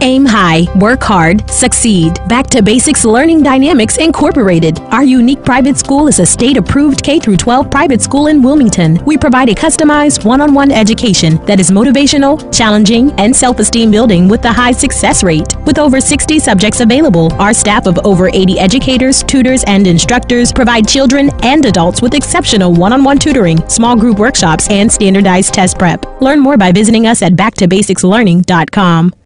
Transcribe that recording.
Aim high, work hard, succeed. Back to Basics Learning Dynamics Incorporated. Our unique private school is a state approved K 12 private school in Wilmington. We provide a customized one on one education that is motivational, challenging, and self esteem building with a high success rate. With over 60 subjects available, our staff of over 80 educators, tutors, and instructors provide children and adults with exceptional one on one tutoring, small group workshops, and standardized test prep. Learn more by visiting us at backtobasicslearning.com.